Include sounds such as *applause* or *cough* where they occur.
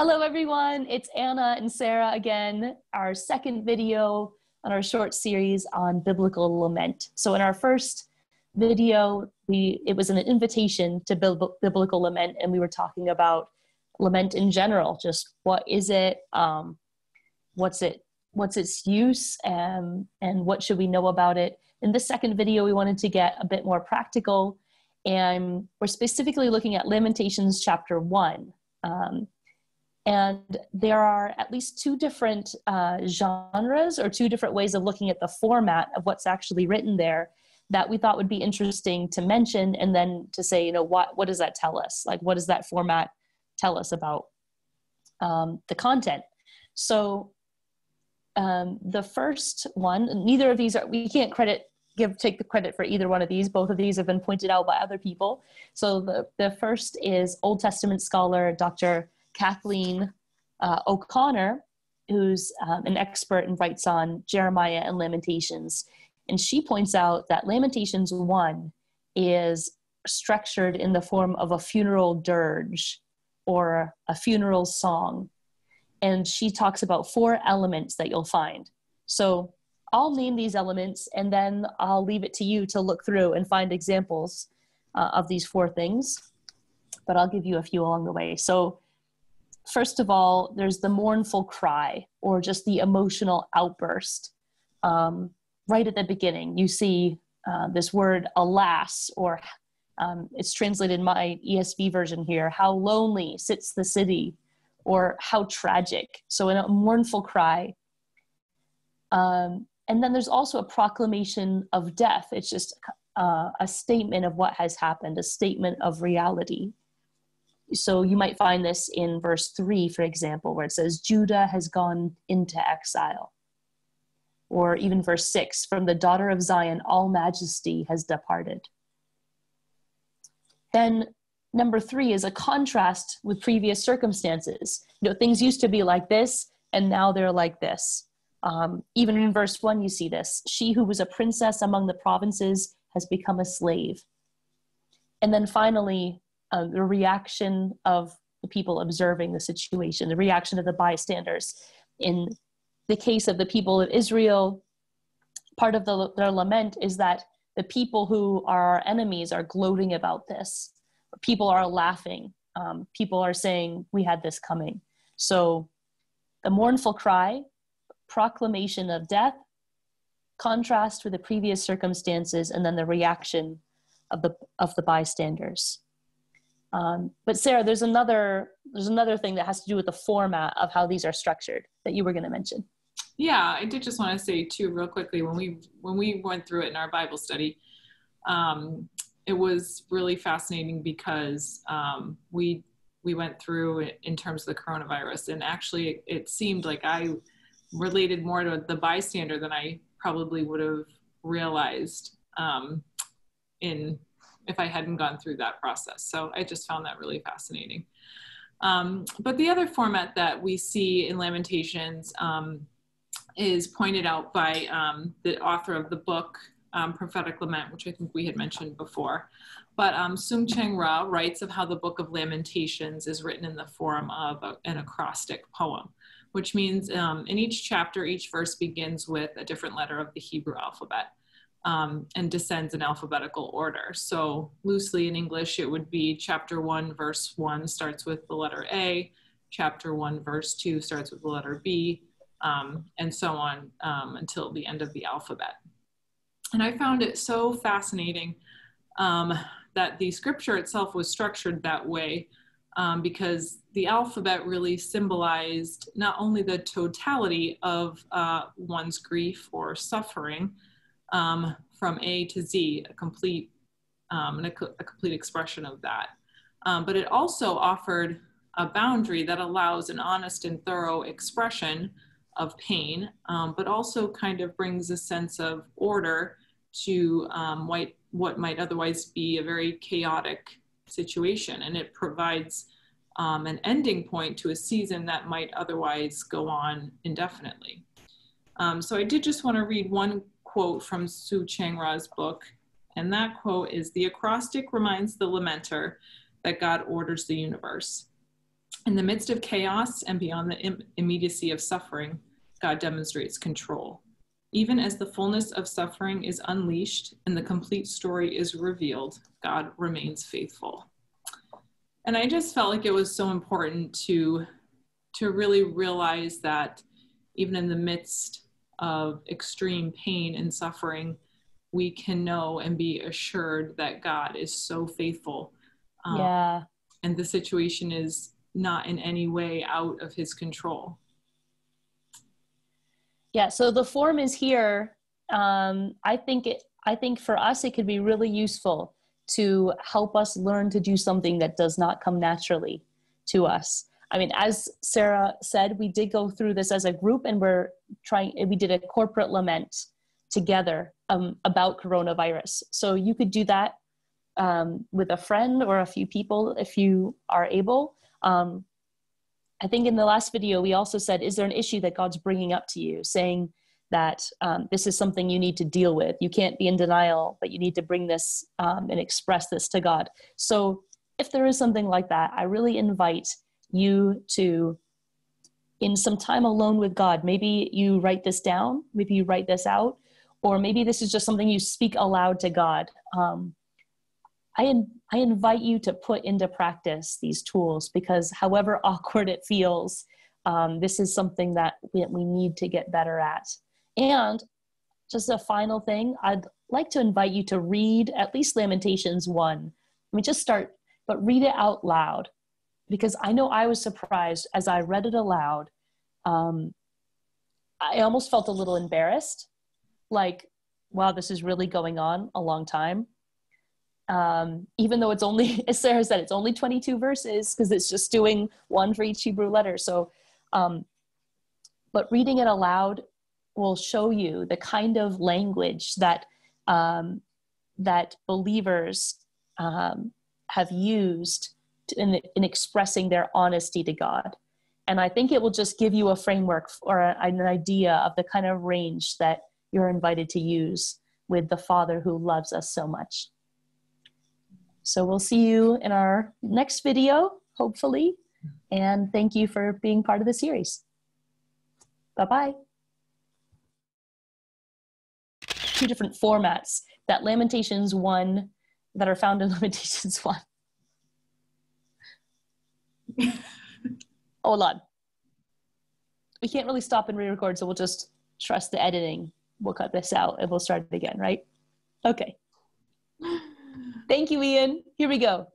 Hello, everyone. It's Anna and Sarah again, our second video on our short series on biblical lament. So, in our first video, we it was an invitation to biblical lament, and we were talking about lament in general. Just what is it? Um, what's it? What's its use? And and what should we know about it? In this second video, we wanted to get a bit more practical, and we're specifically looking at Lamentations chapter one. Um, and there are at least two different uh, genres or two different ways of looking at the format of what's actually written there that we thought would be interesting to mention and then to say, you know, what, what does that tell us? Like, what does that format tell us about um, the content? So um, the first one, neither of these are, we can't credit give take the credit for either one of these. Both of these have been pointed out by other people. So the, the first is Old Testament scholar Dr. Kathleen uh, O'Connor, who's um, an expert and writes on Jeremiah and Lamentations. And she points out that Lamentations 1 is structured in the form of a funeral dirge or a funeral song. And she talks about four elements that you'll find. So I'll name these elements and then I'll leave it to you to look through and find examples uh, of these four things. But I'll give you a few along the way. So first of all, there's the mournful cry or just the emotional outburst. Um, right at the beginning, you see uh, this word alas, or um, it's translated in my ESV version here how lonely sits the city, or how tragic. So, in a mournful cry. Um, and then there's also a proclamation of death. It's just uh, a statement of what has happened, a statement of reality so you might find this in verse 3 for example where it says judah has gone into exile. Or even verse 6 from the daughter of zion all majesty has departed. Then number 3 is a contrast with previous circumstances. You know things used to be like this and now they're like this. Um, even in verse 1 you see this. She who was a princess among the provinces has become a slave. And then finally uh, the reaction of the people observing the situation, the reaction of the bystanders. In the case of the people of Israel, part of the, their lament is that the people who are our enemies are gloating about this. People are laughing. Um, people are saying, We had this coming. So the mournful cry, proclamation of death, contrast with the previous circumstances, and then the reaction of the, of the bystanders. Um, but Sarah, there's another there's another thing that has to do with the format of how these are structured that you were going to mention. Yeah, I did just want to say too, real quickly, when we when we went through it in our Bible study, um, it was really fascinating because um, we we went through in terms of the coronavirus, and actually, it, it seemed like I related more to the bystander than I probably would have realized um, in if I hadn't gone through that process. So I just found that really fascinating. Um, but the other format that we see in Lamentations um, is pointed out by um, the author of the book, um, Prophetic Lament, which I think we had mentioned before. But um, Soong-Chang Rah writes of how the book of Lamentations is written in the form of a, an acrostic poem, which means um, in each chapter, each verse begins with a different letter of the Hebrew alphabet um, and descends in alphabetical order. So, loosely in English, it would be chapter 1, verse 1 starts with the letter A, chapter 1, verse 2 starts with the letter B, um, and so on um, until the end of the alphabet. And I found it so fascinating um, that the scripture itself was structured that way. Um, because the alphabet really symbolized not only the totality of uh, one's grief or suffering, um, from A to Z, a complete, um, a, a, complete expression of that. Um, but it also offered a boundary that allows an honest and thorough expression of pain, um, but also kind of brings a sense of order to um, what, what might otherwise be a very chaotic situation. And it provides um, an ending point to a season that might otherwise go on indefinitely. Um, so I did just want to read one quote from Soong-Chang Rah's book, and that quote is The acrostic reminds the lamenter that God orders the universe. In the midst of chaos and beyond the Im- immediacy of suffering, God demonstrates control. Even as the fullness of suffering is unleashed and the complete story is revealed, God remains faithful. And I just felt like it was so important to to really realize that even in the midst of extreme pain and suffering, we can know and be assured that God is so faithful. Um, yeah. And the situation is not in any way out of his control. Yeah, so the form is here. Um, I think it. I think for us, it could be really useful to help us learn to do something that does not come naturally to us. I mean, as Sarah said, we did go through this as a group, and we're trying. We did a corporate lament together um, about coronavirus. So you could do that um, with a friend or a few people if you are able. Um, I think in the last video, we also said, is there an issue that God's bringing up to you, saying that um, this is something you need to deal with? You can't be in denial, but you need to bring this um, and express this to God. So if there is something like that, I really invite you to, in some time alone with God, maybe you write this down, maybe you write this out, or maybe this is just something you speak aloud to God. Um, I, in, I invite you to put into practice these tools because, however *laughs* awkward it feels, um, this is something that we, we need to get better at. And just a final thing, I'd like to invite you to read at least Lamentations 1. I mean, just start, but read it out loud because I know I was surprised as I read it aloud. Um, I almost felt a little embarrassed, like, wow, this is really going on a long time um, even though it's only, *laughs* as Sarah said, it's only 22 verses because it's just doing one for each Hebrew letter. So, um, but reading it aloud will show you the kind of language that um, that believers um, have used in, in expressing their honesty to God. And I think it will just give you a framework or an idea of the kind of range that you're invited to use with the Father who loves us so much. So we'll see you in our next video, hopefully. And thank you for being part of the series. Bye-bye. Two different formats, that Lamentations 1 that are found in *laughs* Lamentations 1. *laughs* Hold on. We can't really stop and re-record, so we'll just trust the editing. We'll cut this out and we'll start it again, right? Okay. Thank you, Ian. Here we go.